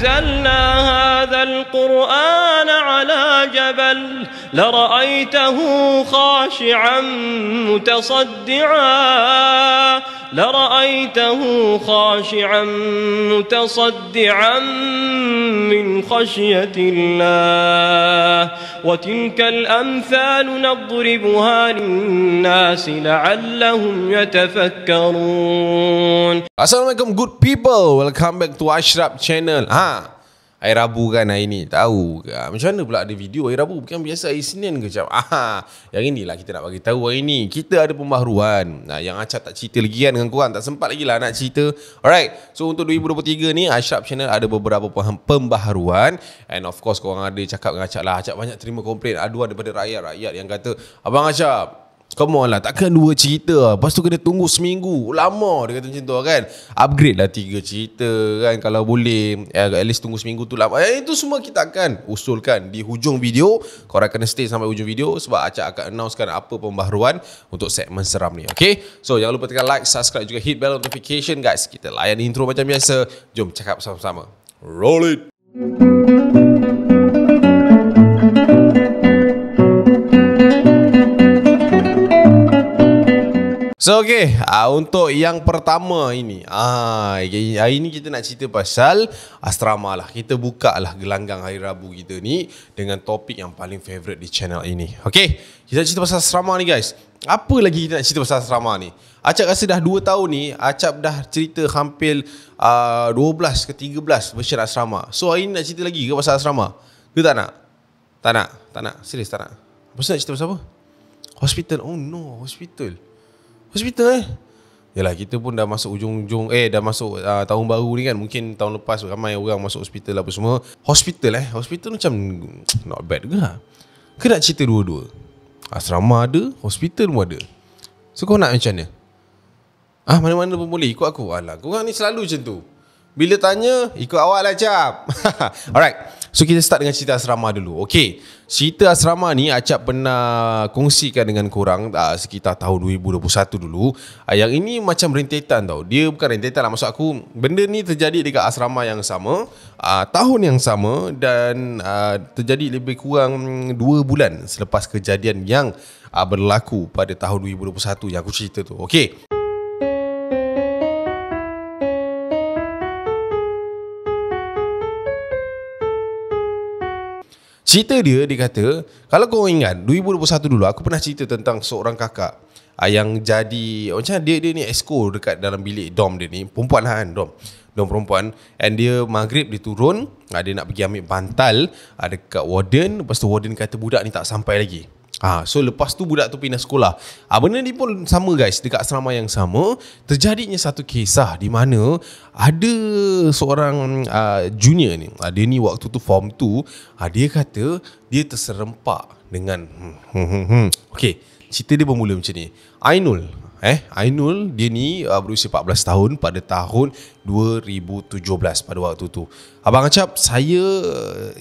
أنزلنا هذا القرآن على جبل لرأيته خاشعا متصدعا. لرأيته خاشعا متصدعا من خشية الله. وتلك الأمثال نضربها للناس لعلهم يتفكرون. Assalamualaikum good people. Welcome back to Ashraf channel. Ha Hari Rabu kan hari ni Tahu ke? Macam mana pula ada video hari Rabu Bukan biasa hari Senin ke macam? Aha, Yang inilah kita nak bagi tahu hari ni. Kita ada pembaharuan. Nah, Yang Acap tak cerita lagi kan dengan korang. Tak sempat lagi lah nak cerita. Alright So untuk 2023 ni Ashraf channel ada beberapa pembaharuan. And of course korang ada cakap dengan Acap lah. Acap banyak terima komplain. Aduan daripada rakyat-rakyat yang kata Abang Acap Come on lah Takkan dua cerita lah. Lepas tu kena tunggu seminggu. Lama dia kata macam tu kan. Upgrade lah tiga cerita kan Kalau boleh. Eh, At least tunggu seminggu tu lama. Eh, Itu semua kita akan usulkan Di hujung video. Korang kena stay sampai hujung video Sebab Acak akan announcekan Apa pembaharuan Untuk segmen seram ni Okay? So jangan lupa tekan like Subscribe juga hit bell notification guys. Kita layan intro macam biasa. Jom cakap sama-sama Roll it So okay, uh, untuk yang pertama ini ah, Hari ini kita nak cerita pasal asrama lah Kita buka lah gelanggang hari Rabu kita ni Dengan topik yang paling favourite di channel ini Okay, kita cerita pasal asrama ni guys Apa lagi kita nak cerita pasal asrama ni Acap rasa dah 2 tahun ni Acap dah cerita hampir uh, 12 ke 13 version asrama So hari ni nak cerita lagi ke pasal asrama? Ke tak nak? Tak nak? Tak nak? Serius tak nak? Pasal nak cerita pasal apa? Hospital? Oh no, hospital Hospital? Eh Yalah kita pun dah masuk ujung-ujung Eh dah masuk uh, tahun baru ni kan. Mungkin tahun lepas ramai orang masuk hospital apa semua. Hospital eh. Hospital macam Not bad ke lah Ke nak cerita dua-dua? Asrama ada Hospital pun ada. So kau nak macam mana? Ah mana-mana pun boleh Ikut aku. Alah korang ni selalu macam tu Bila tanya Ikut awak lah cap Alright. So kita start dengan cerita asrama dulu. Okay Cerita asrama ni Acap pernah kongsikan dengan korang uh, Sekitar tahun 2021 dulu. Uh, Yang ini macam rentetan tau. Dia bukan rentetan lah. Maksud aku Benda ni terjadi dekat asrama yang sama uh, Tahun yang sama Dan uh, terjadi lebih kurang 2 bulan Selepas kejadian yang uh, berlaku pada tahun 2021 Yang aku cerita tu. Okay Cerita dia, dia kata, kalau kau ingat, 2021 dulu, aku pernah cerita tentang seorang kakak uh, yang jadi, macam dia dia ni esko dekat dalam bilik dom dia ni, perempuan lah kan, dom. Dom perempuan. And dia maghrib, dia turun, uh, dia nak pergi ambil bantal uh, dekat warden, lepas tu warden kata budak ni tak sampai lagi. Ha, so lepas tu budak tu pindah sekolah. Ha, benda ni pun sama guys dekat asrama yang sama terjadinya satu kisah di mana ada seorang uh, junior ni. Ha, dia ni waktu tu form 2, ha, dia kata dia terserempak dengan hmm, hmm, hmm, hmm. Okey, cerita dia bermula macam ni. Ainul Eh, Ainul dia ni uh, berusia 14 tahun pada tahun 2017 pada waktu tu. Abang Acap, saya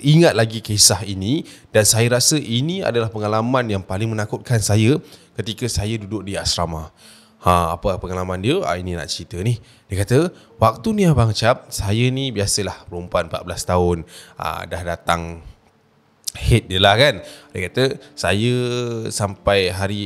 ingat lagi kisah ini dan saya rasa ini adalah pengalaman yang paling menakutkan saya ketika saya duduk di asrama. Ha, apa pengalaman dia? Ha, ini nak cerita ni. Dia kata, waktu ni Abang Acap, saya ni biasalah perempuan 14 tahun. Ha, dah datang head dia lah kan. Dia kata saya sampai hari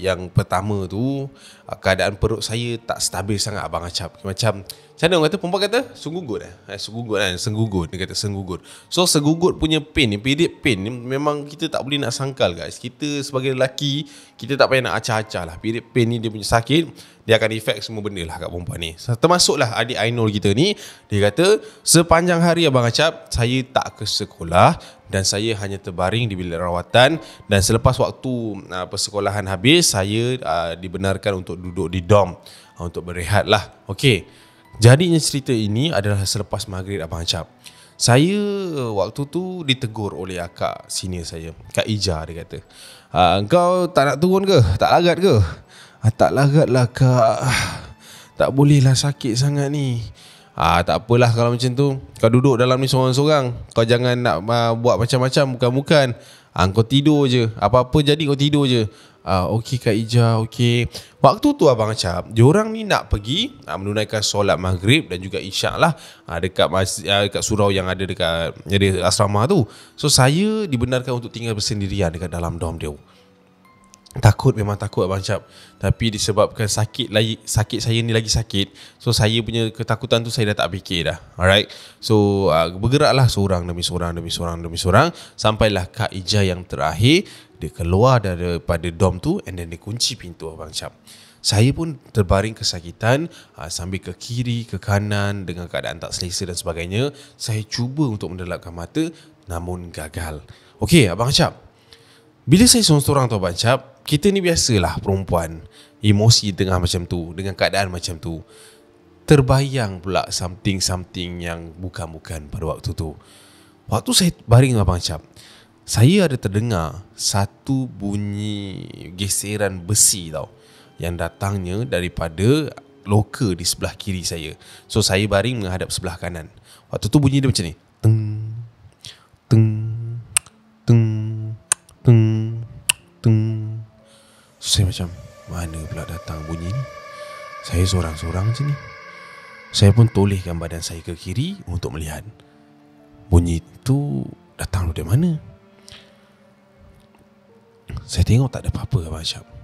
yang pertama tu Keadaan perut saya tak stabil sangat abang acap Macam macam mana? Orang kata perempuan kata sunggugut eh? eh sunggugut kan senggugut. Dia kata senggugut. So senggugut punya pain ni period pain ni memang kita tak boleh nak sangkal guys. Kita sebagai lelaki kita tak payah nak acah-acah lah. Period pain ni dia punya sakit dia akan efek semua benda lah kat perempuan ni. Termasuklah adik Ainul kita ni. Dia kata sepanjang hari abang acap saya tak ke sekolah dan saya hanya terbaring di bilik rawatan dan selepas waktu uh, persekolahan habis saya uh, dibenarkan untuk duduk di dom uh, untuk berehat lah okay Jadinya cerita ini adalah selepas maghrib Abang Acap. Saya waktu tu ditegur oleh akak senior saya, Kak Ija dia kata. Ah, kau tak nak turun ke? Tak lagat ke? Ah, tak lagat lah kak. Tak bolehlah sakit sangat ni. Ah, tak apalah kalau macam tu. Kau duduk dalam ni seorang-seorang. Kau jangan nak uh, buat macam-macam bukan-bukan. ah, Kau tidur je Apa-apa jadi kau tidur je ah, Okey Kak Ija Okey Waktu tu Abang Acap Diorang ni nak pergi ah, Menunaikan solat maghrib Dan juga isyak lah ah, Dekat masjid, ah, dekat surau yang ada dekat Jadi asrama tu So saya dibenarkan untuk tinggal bersendirian Dekat dalam dom dia Takut memang takut Abang Cap Tapi disebabkan sakit lagi Sakit saya ni lagi sakit So saya punya ketakutan tu Saya dah tak fikir dah. Alright? So uh, bergeraklah seorang demi seorang Demi seorang demi seorang Sampailah Kak Ija yang terakhir Dia keluar daripada dom tu And then dia kunci pintu Abang Cap saya pun terbaring kesakitan uh, Sambil ke kiri, ke kanan Dengan keadaan tak selesa dan sebagainya Saya cuba untuk mendelapkan mata Namun gagal. Okey Abang Cap bila saya seorang-seorang tu Abang Cap Kita ni biasalah perempuan Emosi tengah macam tu Dengan keadaan macam tu. Terbayang pula something-something yang bukan-bukan pada waktu tu. Waktu saya baring dengan Abang Cap Saya ada terdengar Satu bunyi geseran besi tau Yang datangnya daripada loka di sebelah kiri saya. So saya baring menghadap sebelah kanan. Waktu tu bunyi dia macam ni. Teng Teng Teng Teng Teng so, Saya macam Mana pula datang bunyi ni? Saya seorang-seorang je ni. Saya pun tolehkan badan saya ke kiri Untuk melihat. Bunyi tu Datang dari mana? Saya tengok tak ada apa-apa Abang Syab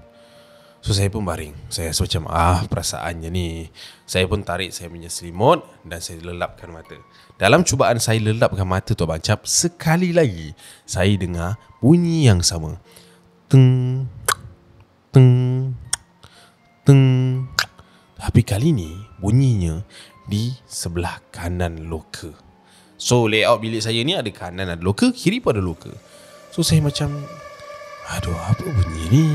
So saya pun baring. Saya rasa macam Ah perasaannya ni. Saya pun tarik saya punya selimut Dan saya lelapkan mata. Dalam cubaan saya lelapkan mata tu Abang Cap Sekali lagi Saya dengar bunyi yang sama. Teng Teng. Teng. Tapi kali ni Bunyinya Di sebelah kanan loka. So layout bilik saya ni Ada kanan ada loka Kiri pun ada loka. So saya macam Aduh apa bunyi ni?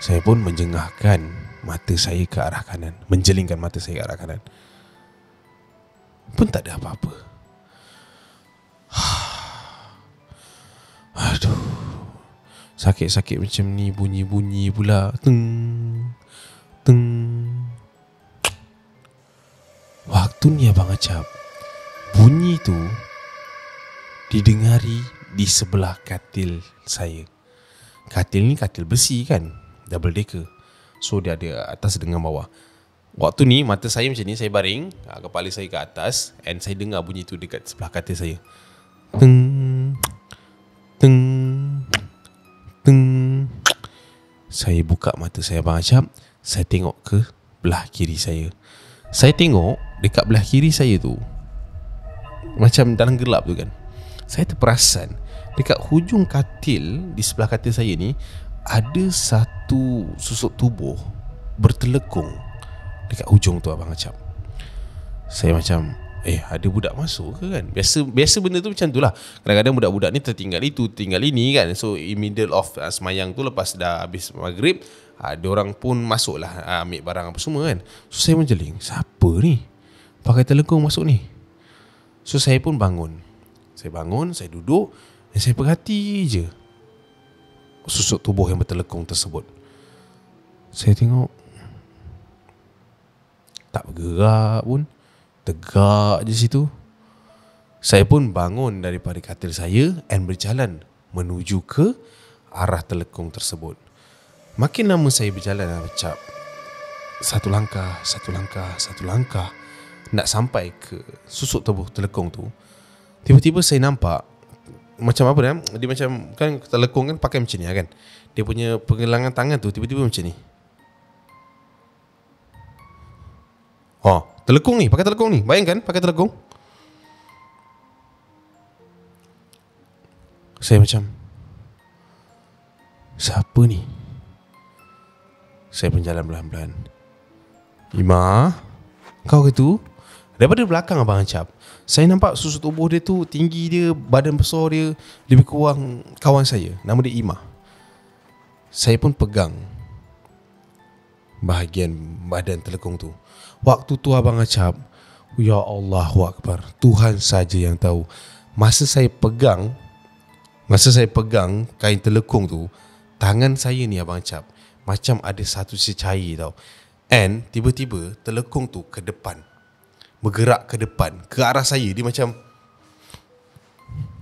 Saya pun menjengahkan Mata saya ke arah kanan Menjelingkan mata saya ke arah kanan. Pun tak ada apa-apa. Aduh Sakit-sakit macam ni Bunyi-bunyi pula. Teng Teng. Waktu ni Abang Acap Bunyi tu Didengari Di sebelah katil saya. Katil ni katil besi kan Double decker. So dia ada atas dengan bawah. Waktu ni mata saya macam ni Saya baring ah, Kepala saya ke atas And saya dengar bunyi tu Dekat sebelah katil saya. Teng Saya buka mata saya Abang Acap Saya tengok ke Belah kiri saya. Saya tengok Dekat belah kiri saya tu Macam dalam gelap tu kan. Saya terperasan Dekat hujung katil Di sebelah katil saya ni Ada satu susuk tubuh Bertelekung Dekat hujung tu Abang Acap Saya macam Eh ada budak masuk ke kan? Biasa biasa benda tu macam tu lah. Kadang-kadang budak-budak ni tertinggal itu Tinggal ini kan? So in middle of uh, semayang tu Lepas dah habis maghrib Ada uh, orang pun masuk lah uh, Ambil barang apa semua kan? So saya menjeling Siapa ni? Pakai telekung masuk ni. So saya pun bangun. Saya bangun Saya duduk Dan saya perhati je Susuk tubuh yang bertelekung tersebut. Saya tengok Tak bergerak pun Tegak je situ. Saya pun bangun daripada katil saya And berjalan menuju ke arah telekung tersebut. Makin lama saya berjalan macam Satu langkah, satu langkah, satu langkah. Nak sampai ke susuk tubuh telekung tu Tiba-tiba saya nampak Macam apa dia Dia macam Kan telekung kan pakai macam ni kan? Dia punya pengelangan tangan tu Tiba-tiba macam ni. Oh, telekung ni, pakai telekung ni. Bayangkan pakai telekung. Saya macam Siapa ni? Saya pun jalan pelan-pelan. Ima, kau ke tu? Daripada belakang abang Ancap, saya nampak susu tubuh dia tu tinggi dia, badan besar dia lebih kurang kawan saya. Nama dia Ima. Saya pun pegang bahagian badan telekung tu. Waktu tu abang acap Ya Allah Akbar Tuhan saja yang tahu Masa saya pegang Masa saya pegang Kain telekung tu Tangan saya ni abang acap Macam ada satu secair tau And tiba-tiba Telekung tu ke depan Bergerak ke depan Ke arah saya Dia macam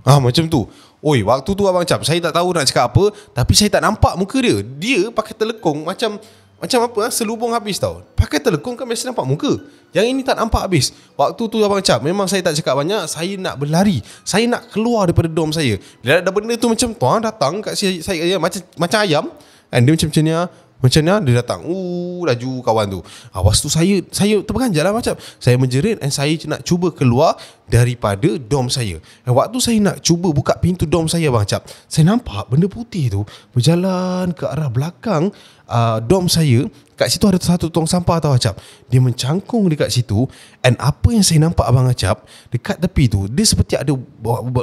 Ah macam tu Oi, waktu tu abang Cap, saya tak tahu nak cakap apa, tapi saya tak nampak muka dia. Dia pakai telekong macam macam apa ah, selubung habis tau. Pakai telekong kan biasa nampak muka. Yang ini tak nampak habis. Waktu tu abang Cap, memang saya tak cakap banyak, saya nak berlari. Saya nak keluar daripada dom saya. Bila ada benda tu macam tuan datang kat saya, saya ya, macam macam ayam. And dia macam macam ni ah. Macam ah, dia datang uh, Laju kawan tu. Awas tu saya Saya terperanjat lah macam Saya menjerit And saya nak cuba keluar Daripada dom saya. And waktu saya nak cuba Buka pintu dom saya bang Cap Saya nampak benda putih tu Berjalan ke arah belakang uh, Dom saya. Kat situ ada satu tong sampah tau Acap. Dia mencangkung dekat situ And apa yang saya nampak abang Acap Dekat tepi tu Dia seperti ada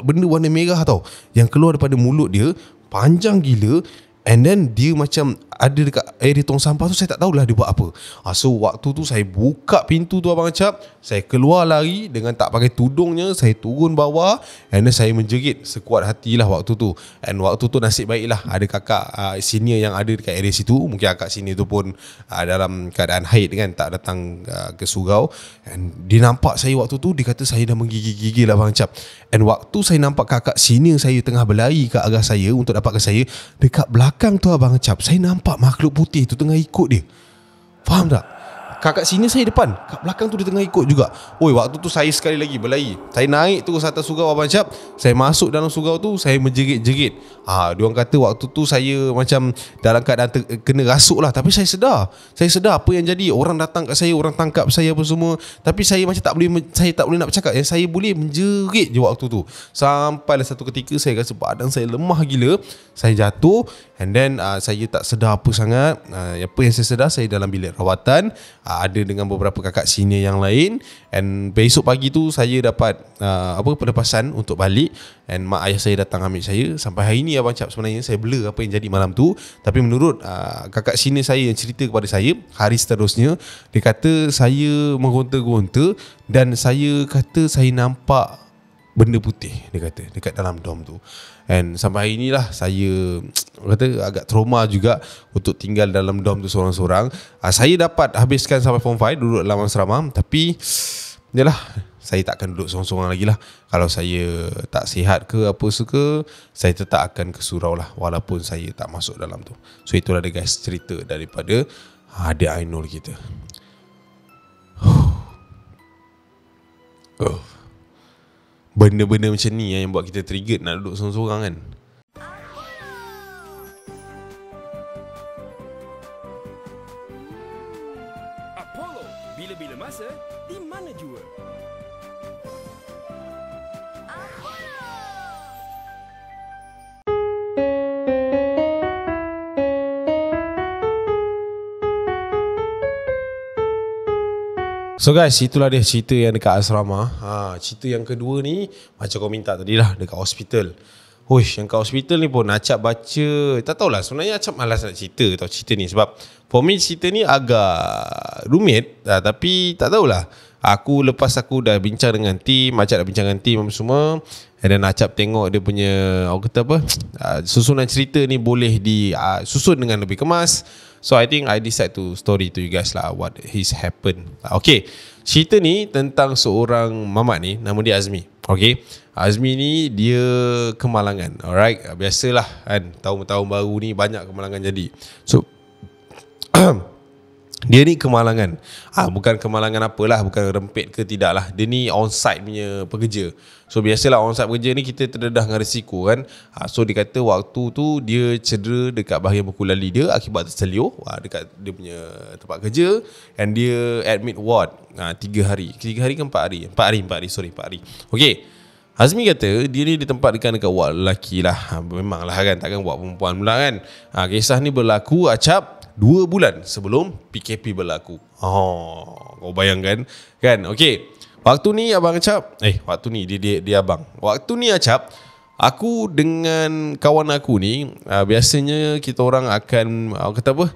Benda warna merah tau. Yang keluar daripada mulut dia Panjang gila And then dia macam ada dekat area tong sampah tu saya tak tahulah dia buat apa. Ha, so waktu tu saya buka pintu tu abang Acap, saya keluar lari dengan tak pakai tudungnya, saya turun bawah and then saya menjerit sekuat hatilah waktu tu. And waktu tu nasib baiklah ada kakak uh, senior yang ada dekat area situ, mungkin kakak sini tu pun uh, dalam keadaan haid kan tak datang uh, ke surau and dia nampak saya waktu tu dia kata saya dah menggigil-gigil abang Acap. And waktu saya nampak kakak senior saya tengah berlari ke arah saya untuk dapatkan saya dekat belakang belakang tu abang cap Saya nampak makhluk putih tu tengah ikut dia Faham tak? Kakak sini saya depan. Kat belakang tu dia tengah ikut juga. Oi waktu tu saya sekali lagi berlari. Saya naik terus atas surau Abang Syap Saya masuk dalam surau tu Saya menjerit-jerit. Ha, Dia kata waktu tu saya macam Dalam keadaan ter- kena rasuk lah. Tapi saya sedar. Saya sedar apa yang jadi. Orang datang kat saya Orang tangkap saya apa semua. Tapi saya macam tak boleh Saya tak boleh nak bercakap. Yang saya boleh menjerit je waktu tu. Sampailah satu ketika Saya rasa badan saya lemah gila. Saya jatuh. And then uh, saya tak sedar apa sangat. Uh, Apa yang saya sedar Saya dalam bilik rawatan Ada dengan beberapa kakak senior yang lain. And besok pagi tu Saya dapat uh, Apa pelepasan Untuk balik. And mak ayah saya datang ambil saya. Sampai hari ni Abang Cap sebenarnya Saya blur apa yang jadi malam tu. Tapi menurut uh, Kakak senior saya yang cerita kepada saya Hari seterusnya Dia kata Saya menggonta-gonta Dan saya kata Saya nampak Benda putih Dia kata Dekat dalam dom tu And sampai hari inilah saya kata agak trauma juga untuk tinggal dalam dom tu seorang-seorang. Uh, saya dapat habiskan sampai form 5 duduk dalam asrama tapi yalah saya tak akan duduk seorang-seorang lagi lah. Kalau saya tak sihat ke apa suka, saya tetap akan ke surau lah walaupun saya tak masuk dalam tu. So itulah dia guys cerita daripada adik Ainul kita. Oh benda-benda macam ni yang buat kita trigger nak duduk seorang-seorang kan. So guys, itulah dia cerita yang dekat asrama. Ha, cerita yang kedua ni macam kau minta tadi lah dekat hospital. Huish, yang kat hospital ni pun Acap baca Tak tahulah sebenarnya Acap malas nak cerita tau cerita ni Sebab for me cerita ni agak rumit uh, Tapi tak tahulah Aku lepas aku dah bincang dengan team Acap dah bincang dengan team semua And then Acap tengok dia punya Aku kata apa uh, Susunan cerita ni boleh di uh, Susun dengan lebih kemas. So I think I decide to story to you guys lah What has happened Okay Cerita ni tentang seorang mamat ni Nama dia Azmi. Okay Azmi ni dia kemalangan Alright? Biasalah kan Tahun-tahun baru ni banyak kemalangan jadi. So Dia ni kemalangan. Ah, Bukan kemalangan apalah Bukan rempit ke tidak lah Dia ni on-site punya pekerja. So biasalah on-site pekerja ni Kita terdedah dengan risiko kan. Ah, So dia kata waktu tu Dia cedera dekat bahagian buku lali dia Akibat terseliur ah, Dekat dia punya tempat kerja. And dia admit ward. Ah, Tiga hari. Tiga hari ke empat hari? Empat hari, empat hari. Sorry, empat hari. Okay Azmi kata dia ni ditempatkan dekat ward lelaki lah. Ha, Memanglah kan takkan buat perempuan pula kan. Ha, Kisah ni berlaku acap Dua bulan sebelum PKP berlaku. Oh, Kau bayangkan Kan? Okay Waktu ni abang acap Eh waktu ni dia, dia, dia abang. Waktu ni acap Aku dengan kawan aku ni uh, Biasanya kita orang akan uh, Kata apa?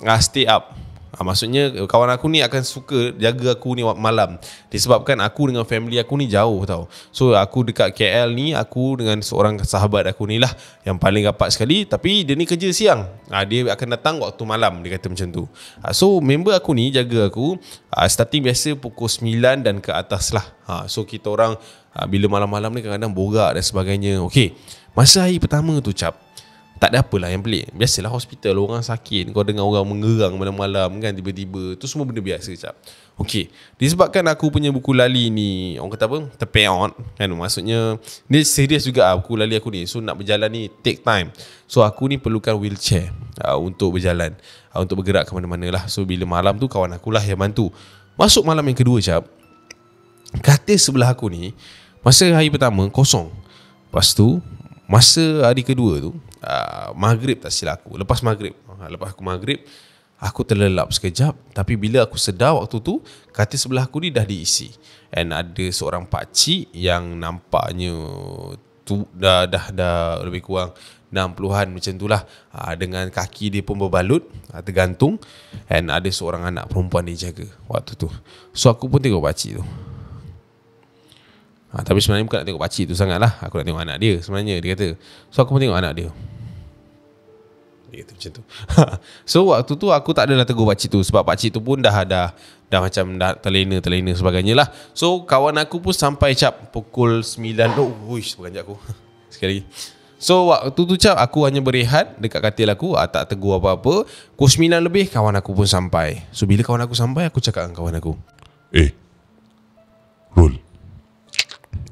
Uh, Stay up Ha, maksudnya kawan aku ni akan suka jaga aku ni malam. Disebabkan aku dengan family aku ni jauh tau. So aku dekat KL ni Aku dengan seorang sahabat aku ni lah Yang paling rapat sekali. Tapi dia ni kerja siang. Ha, Dia akan datang waktu malam Dia kata macam tu. Ha, So member aku ni jaga aku ha, Starting biasa pukul 9 dan ke atas lah. Ha, So kita orang ha, Bila malam-malam ni kadang-kadang borak dan sebagainya. Okay Masa hari pertama tu cap tak ada apalah yang pelik. Biasalah hospital Orang sakit. Kau dengar orang mengerang malam-malam kan Tiba-tiba. Tu semua benda biasa cap Okay Disebabkan aku punya buku lali ni Orang kata apa? Terpeot Kan? Maksudnya Ni serius juga lah Buku lali aku ni. So nak berjalan ni Take time. So aku ni perlukan wheelchair uh, Untuk berjalan. Uh, Untuk bergerak ke mana-mana lah So bila malam tu Kawan aku lah yang bantu. Masuk malam yang kedua cap Katil sebelah aku ni Masa hari pertama Kosong. Lepas tu Masa hari kedua tu uh, Maghrib tak silap aku. Lepas maghrib uh, Lepas aku maghrib Aku terlelap sekejap. Tapi bila aku sedar waktu tu Katil sebelah aku ni dah diisi. And ada seorang pakcik Yang nampaknya tu, dah, dah, dah lebih kurang 60-an macam tu lah. Uh, Dengan kaki dia pun berbalut Tergantung. And ada seorang anak perempuan dia jaga Waktu tu. So aku pun tengok pakcik tu. Ha, tapi sebenarnya bukan nak tengok pakcik tu sangat lah Aku nak tengok anak dia sebenarnya Dia kata. So aku pun tengok anak dia Dia kata macam tu. So waktu tu aku tak adalah tegur pakcik tu Sebab pakcik tu pun dah ada Dah macam dah terlena-terlena sebagainya lah. So kawan aku pun sampai cap Pukul 9 Oh wish Sekejap aku. Sekali So waktu tu cap Aku hanya berehat Dekat katil aku. Ah, Tak tegur apa-apa. Pukul 9 lebih Kawan aku pun sampai. So bila kawan aku sampai Aku cakap dengan kawan aku. Eh Rul.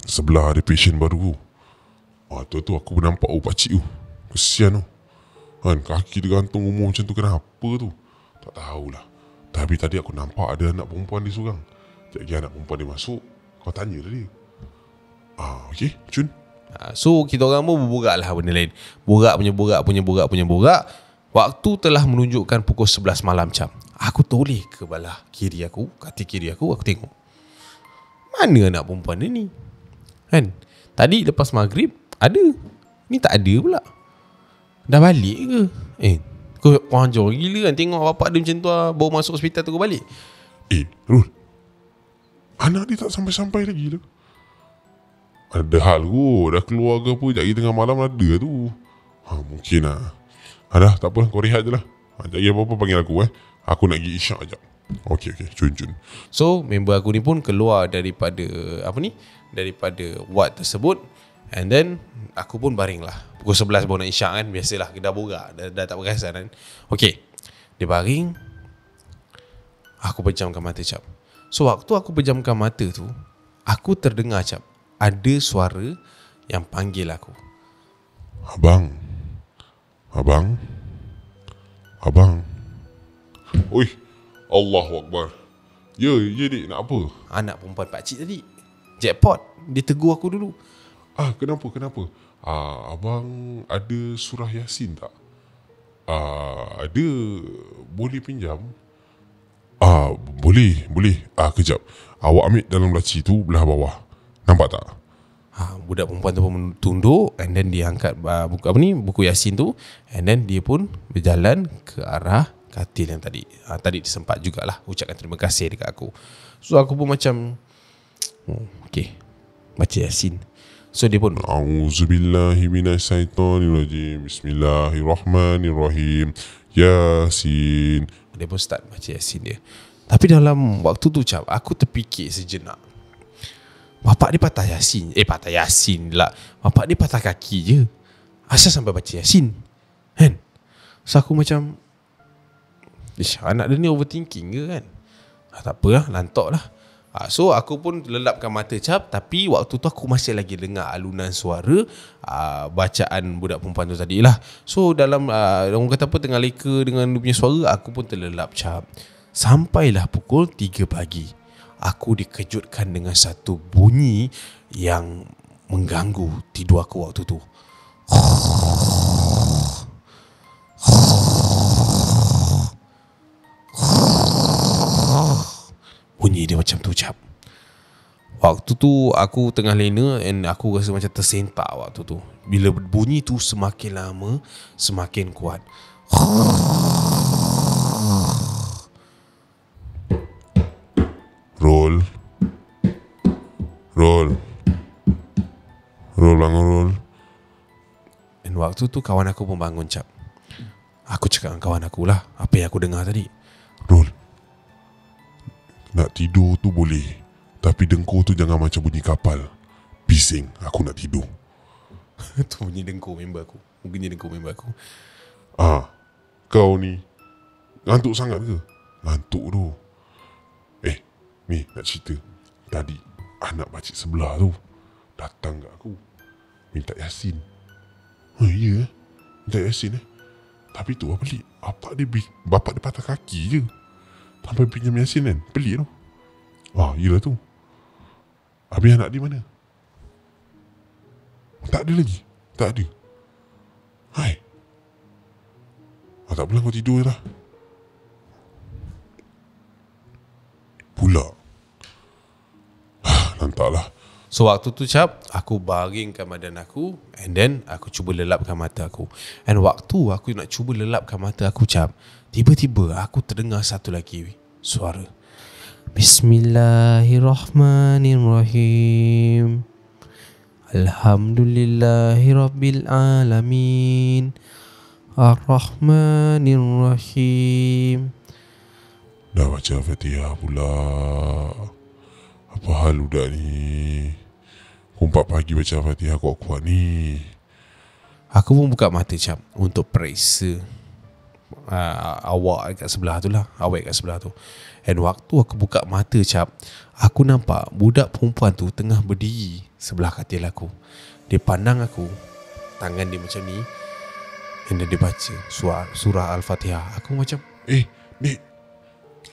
Sebelah ada patient baru. Tu Ah tu tu aku nampak oh pakcik tu. Kesian tu Kan kaki dia gantung umur macam tu kenapa tu? Tak tahulah. Tapi tadi aku nampak ada anak perempuan dia seorang. Sekejap lagi anak perempuan dia masuk Kau tanya dia Ah okey Cun Ha, So kita orang pun berborak lah benda lain. Borak punya borak punya borak punya borak. Waktu telah menunjukkan pukul 11 malam jam Aku toleh ke belah kiri aku Kaki kiri aku Aku tengok. Mana anak perempuan dia ni? Kan Tadi lepas maghrib Ada. Ni tak ada pula Dah balik ke? Eh Kau wajar gila kan Tengok bapak dia macam tu lah Bawa masuk hospital tu kau balik. Eh Rul. Anak dia tak sampai-sampai lagi tu. Ada hal kot Dah keluar ke apa? Sekejap lagi tengah malam ada tu. Ha, Mungkin lah. Ha, Dah tak apa Kau rehat je lah. Ha, Sekejap lagi apa-apa panggil aku eh. Aku nak pergi isyak sekejap. Okey okey cun cun So member aku ni pun keluar daripada Apa ni? Daripada ward tersebut And then Aku pun baring lah. Pukul 11 baru nak isyak kan Biasalah dah borak Dah, dah tak perasan kan. Okay Dia baring Aku pejamkan mata cap So waktu aku pejamkan mata tu Aku terdengar cap Ada suara Yang panggil aku. Abang. Abang. Abang. Oi Allahu Akbar. Ya ya dik nak apa? Anak perempuan pakcik tadi. Jackpot. Dia tegur aku dulu Ah kenapa kenapa? Ah, Abang ada surah Yasin tak? Ah, Ada Boleh pinjam. Ah boleh boleh. Ah kejap. Awak ambil dalam laci tu belah bawah. Nampak tak? Ha, budak perempuan tu pun tunduk and then dia angkat uh, buku apa ni buku yasin tu and then dia pun berjalan ke arah katil yang tadi. Ha, tadi sempat jugalah ucapkan terima kasih dekat aku. So aku pun macam oh, okay baca yasin so dia pun A'udzubillahi minasyaitonirrajim Bismillahirrahmanirrahim. Yasin. Dia pun start baca yasin dia. Tapi dalam waktu tu cap aku terfikir sejenak. Bapak dia patah yasin. Eh patah yasin lah Bapak dia patah kaki je. Asal sampai baca yasin? Kan? So aku macam Ish, anak dia ni overthinking ke kan? Ah, Tak apa lah Lantok lah ah, So aku pun lelapkan mata cap Tapi waktu tu aku masih lagi dengar alunan suara ah, Bacaan budak perempuan tu tadi lah. So dalam ah, Orang kata apa Tengah leka dengan dia punya suara Aku pun terlelap cap. Sampailah pukul 3 pagi Aku dikejutkan dengan satu bunyi Yang mengganggu tidur aku waktu tu Bunyi dia macam tu cap Waktu tu aku tengah lena And aku rasa macam tersentak waktu tu. Bila bunyi tu semakin lama Semakin kuat. Roll. Roll. Roll bangun roll. Dan waktu tu kawan aku pun bangun cap Aku cakap dengan kawan aku lah Apa yang aku dengar tadi. Roll Nak tidur tu boleh Tapi dengkur tu jangan macam bunyi kapal Bising Aku nak tidur Tu bunyi dengkur member aku Bunyi dengkur member aku Ah, kau ni ngantuk sangat ke? Ngantuk tu. Eh, ni nak cerita. Tadi anak pakcik sebelah tu datang kat aku minta Yasin. Oh iya, eh? minta Yasin eh. Tapi tu apa pelik. Bapak dia bapak dia patah kaki je. Sampai pinjam Yasin kan. Pelik tu. Wah, yelah tu. Habis anak dia mana? Tak ada lagi. Tak ada. Hai. Ah, tak apalah kau tidur lah. Pula. Ah, lantaklah. So waktu tu cap Aku baringkan badan aku And then Aku cuba lelapkan mata aku. And waktu aku nak cuba lelapkan mata aku cap Tiba-tiba aku terdengar satu lagi Suara. Bismillahirrahmanirrahim. Alhamdulillahirrabbilalamin. Ar-Rahmanirrahim. Dah baca Fatihah pula. Apa hal budak ni? Pukul 4 pagi baca Fatihah kuat-kuat ni. Aku pun buka mata cap Untuk periksa uh, Awak kat sebelah tu lah Awak kat sebelah tu And waktu aku buka mata cap Aku nampak Budak perempuan tu Tengah berdiri Sebelah katil aku Dia pandang aku Tangan dia macam ni And then dia baca Surah, surah Al-Fatihah Aku macam Eh, Nik.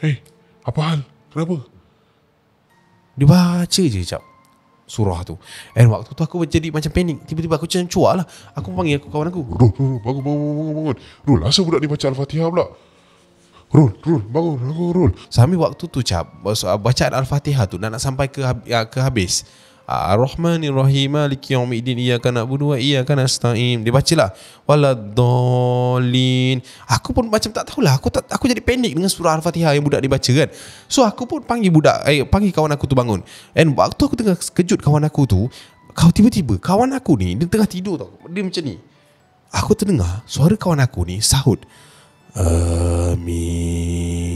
Eh, apa hal? Kenapa? Dia baca je cap Surah tu And waktu tu aku jadi macam panik Tiba-tiba aku macam cuak lah Aku panggil aku kawan aku Rul, Rul, bangun, bangun, bangun, bangun. Rul, asal budak ni baca Al-Fatihah pula? Rul, Rul, bangun, bangun, Rul. Sambil waktu tu cap Bacaan Al-Fatihah tu Nak, nak sampai ke, ya, ke habis Ar-Rahmanir-Rahim Maliki yawmiddin Iyaka na'budu wa iyaka nasta'in. Dia baca lah Waladhalin Aku pun macam tak tahulah Aku tak aku jadi panik dengan surah Al-Fatihah Yang budak dia baca kan. So aku pun panggil budak eh, Panggil kawan aku tu bangun. And waktu aku tengah kejut kawan aku tu Kau tiba-tiba Kawan aku ni Dia tengah tidur tau. Dia macam ni. Aku terdengar Suara kawan aku ni Sahut Amin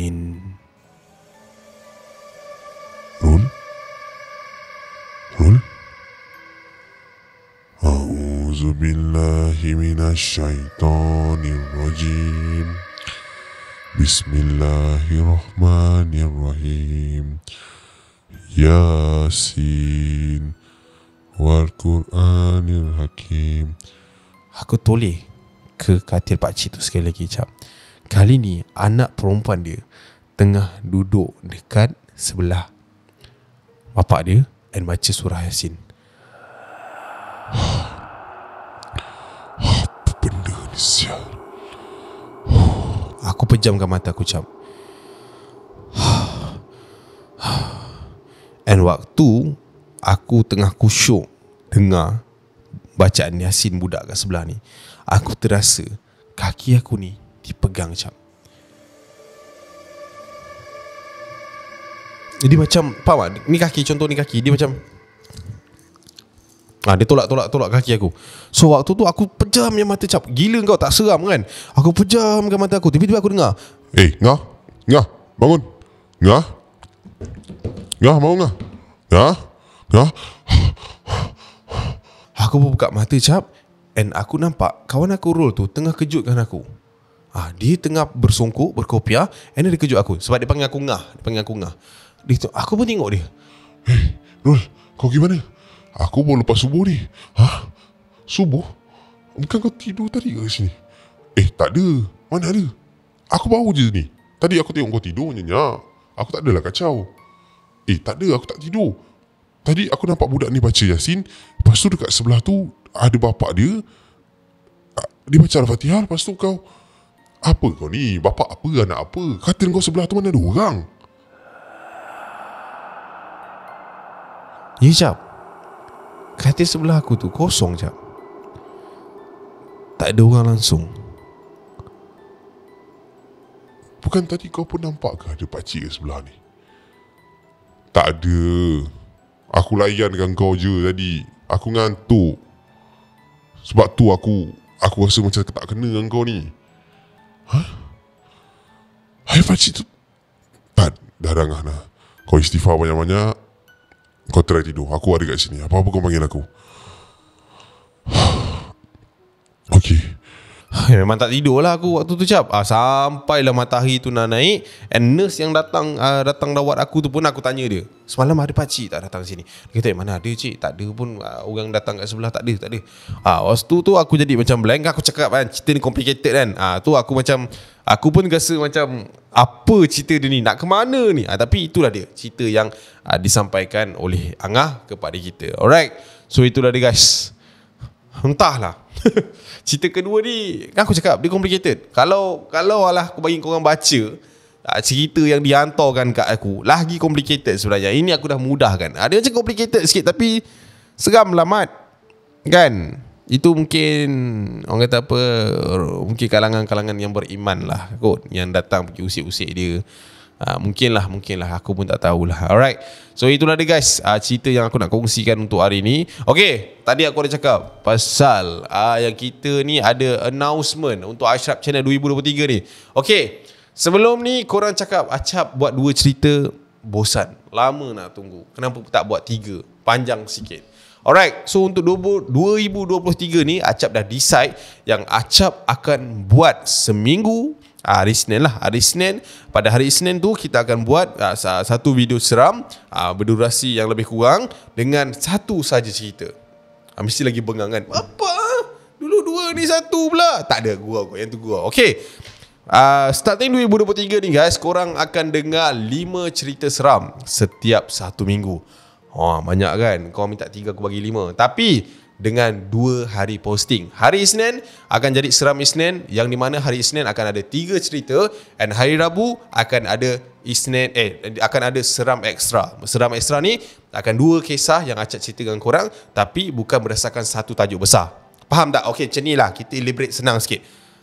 A'udzu billahi minasyaitonir rajim. Bismillahirrahmanirrahim. Yasin wal Qur'anil Hakim. Aku toleh ke katil pakcik tu sekali lagi cap. Kali ni anak perempuan dia tengah duduk dekat sebelah bapak dia dan baca surah Yasin. Pejamkan mata aku cap. And waktu aku tengah kusyuk dengar bacaan Yasin budak kat sebelah ni, aku terasa kaki aku ni dipegang cap. Jadi macam Faham tak Ni kaki contoh ni kaki Dia macam Ah, dia tolak tolak tolak kaki aku. So waktu tu aku pejam yang mata cap. Gila kau tak seram kan? Aku pejamkan mata aku. Tiba-tiba aku dengar. Eh, ngah, ngah, bangun, ngah, ngah, bangun ngah, ngah, ngah. Aku pun buka mata cap and aku nampak kawan aku Rul tu tengah kejutkan aku. Ah, dia tengah bersongkok, berkopiah and dia kejut aku sebab dia panggil aku ngah, dia panggil aku ngah. Dia tu, aku pun tengok dia. Eh, Rul, kau gimana? Aku baru lepas subuh ni. Hah? Subuh? Bukan kau tidur tadi ke sini? Eh, tak ada. Mana ada? Aku baru je ni. Tadi aku tengok kau tidur nyenyak. Aku tak adalah kacau. Eh, tak ada. Aku tak tidur. Tadi aku nampak budak ni baca Yasin. Lepas tu dekat sebelah tu ada bapak dia. Ah, Dia baca Al-Fatihah. Lepas tu kau... Apa kau ni? Bapak apa? Anak apa? Katil kau sebelah tu mana ada orang? Ya. Katil sebelah aku tu kosong cap. Tak ada orang langsung. Bukan tadi kau pun nampak ke ada pakcik kat sebelah ni? Tak ada. Aku layankan kau je tadi. Aku ngantuk. Sebab tu aku aku rasa macam tak kena dengan kau ni. Hah? Hai pakcik tu. Tak, dah dah. Kau istighfar banyak-banyak. Kau try tidur. Aku ada kat sini. Apa-apa kau panggil aku. memang tak tidur lah aku waktu tu cap. Ah, sampailah matahari tu nak naik and nurse yang datang ah, datang rawat aku tu pun aku tanya dia. Semalam ada pakcik tak datang sini? Dia kata, "Eh, mana ada cik? Tak ada pun ah, orang datang kat sebelah tak ada, tak ada. Ah, waktu tu aku jadi macam blank aku cakap kan cerita ni complicated kan. Ah, tu aku macam aku pun rasa macam apa cerita dia ni nak ke mana ni? Ah, tapi itulah dia cerita yang ah, disampaikan oleh Angah kepada kita. Alright. So itulah dia guys. Entahlah Cerita kedua ni Kan aku cakap Dia complicated. Kalau Kalau lah aku bagi korang baca ah, Cerita yang dihantarkan kat aku Lagi complicated sebenarnya. Ini aku dah mudahkan. Ah, Dia macam complicated sikit Tapi Seram lah mat. Kan? Itu mungkin Orang kata apa Mungkin kalangan-kalangan yang beriman lah kot Yang datang pergi usik-usik dia Uh, mungkin lah, mungkin lah. Aku pun tak tahulah. Alright. So itulah dia guys. Uh, cerita yang aku nak kongsikan untuk hari ni. Okay. Tadi aku ada cakap. Pasal uh, yang kita ni ada announcement untuk Ashraf Channel 2023 ni. Okay. Sebelum ni korang cakap Acap buat dua cerita bosan. Lama nak tunggu. Kenapa tak buat tiga? Panjang sikit. Alright, so untuk 2023 ni Acap dah decide yang Acap akan buat seminggu Ah, hari Senin lah. Hari Senin Pada hari Senin tu Kita akan buat uh, Satu video seram uh, Berdurasi yang lebih kurang Dengan satu saja cerita. Uh, Mesti lagi bengang kan? Apa? Dulu dua ni satu pula. Tak ada gua kau Yang tu gua Okay uh, Starting 2023 ni guys Korang akan dengar lima cerita seram Setiap satu minggu. Oh, banyak kan? Kau minta tiga Aku bagi lima. Tapi dengan dua hari posting. Hari Isnin akan jadi Seram Isnin yang di mana hari Isnin akan ada tiga cerita dan hari Rabu akan ada Isnin eh akan ada Seram Extra. Seram Extra ni akan dua kisah yang acak cerita dengan korang tapi bukan berdasarkan satu tajuk besar. Faham tak? Okey, macam ni lah. Kita elaborate senang sikit.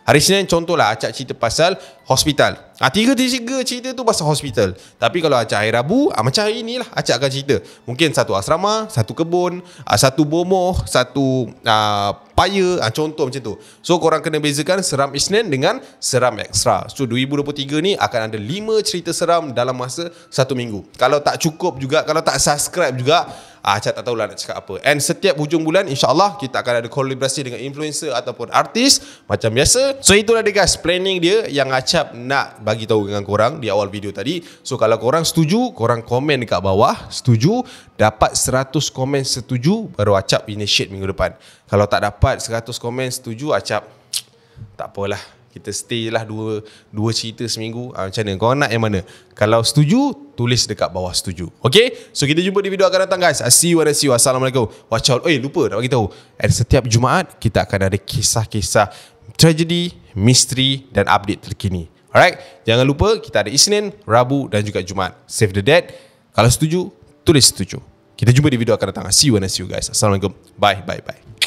Hari Senin contohlah acak cerita pasal hospital. Ah tiga tiga cerita tu pasal hospital. Tapi kalau acak hari Rabu, ah, macam hari inilah acak akan cerita. Mungkin satu asrama, satu kebun, ah, satu bomoh, satu ah, paya, ah, contoh macam tu. So korang kena bezakan seram Isnin dengan seram ekstra. So 2023 ni akan ada lima cerita seram dalam masa satu minggu. Kalau tak cukup juga, kalau tak subscribe juga, Ah, Acap tak tahulah nak cakap apa. And setiap hujung bulan insyaAllah kita akan ada kolaborasi dengan influencer ataupun artis macam biasa. So itulah dia guys planning dia yang Acap nak bagi tahu dengan korang di awal video tadi. So kalau korang setuju, korang komen dekat bawah. Setuju, dapat 100 komen setuju, baru Acap initiate minggu depan. Kalau tak dapat 100 komen setuju, Acap tak apalah. Kita stay lah dua, dua cerita seminggu ha, Macam mana? Korang nak yang mana? Kalau setuju, tulis dekat bawah setuju Okay? So kita jumpa di video akan datang guys I see you and I see you Assalamualaikum Watch out Eh lupa nak bagi tahu And setiap Jumaat Kita akan ada kisah-kisah Tragedi, misteri dan update terkini Alright, jangan lupa kita ada Isnin, Rabu dan juga Jumaat. Save the date. Kalau setuju, tulis setuju. Kita jumpa di video akan datang. See you and see you guys. Assalamualaikum. Bye, bye, bye.